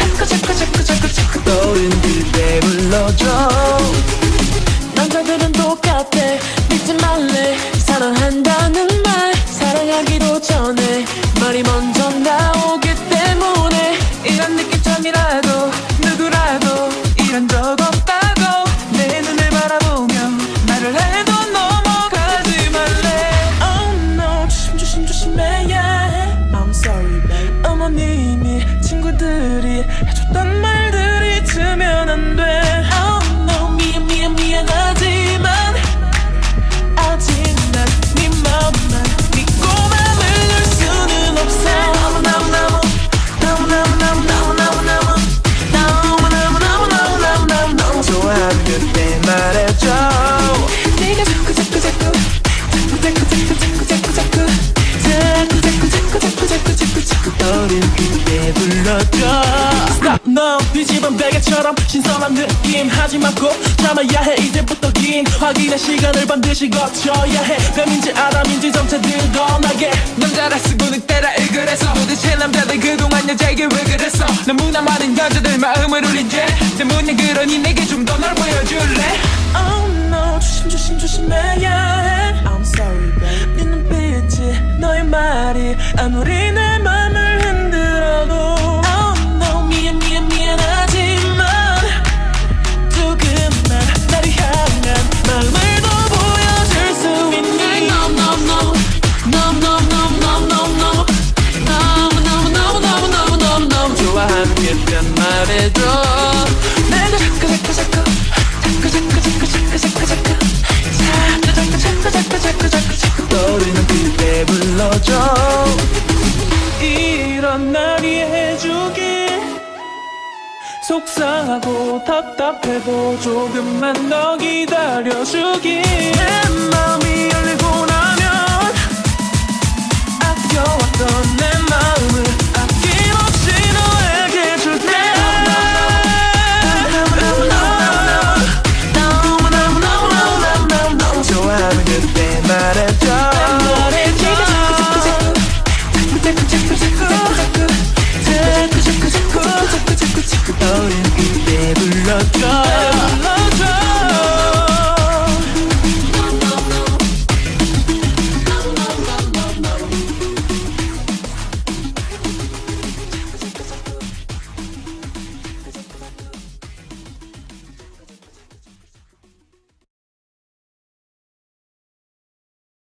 자꾸 자꾸 자꾸 자꾸 자꾸 떠오른 그대 불러줘 떠오른 그때 불러줘. Stop. no 뒤집은 베개처럼 신선한 느낌 하지만 꼭 참아야 해. 이제부터 긴 확인의 시간을 반드시 거쳐야 해. 뱀인지 아담인지 점차 드러나게. 남자라 쓰고 늑대라 일그랬어 도대체 남자들 그동안 여자에게 왜 그랬어? 너무나 많은 여자들 마음을 울린 죄 때문에 그러니 내게 좀 더 널 보여줄래? Oh no. 조심 조심 조심해야 해. I'm sorry babe. 네 눈빛이 너의 말이 아무리 내 말해줘 내가 속상하고 답답해도 조금만 더 기다려주길 내 마음이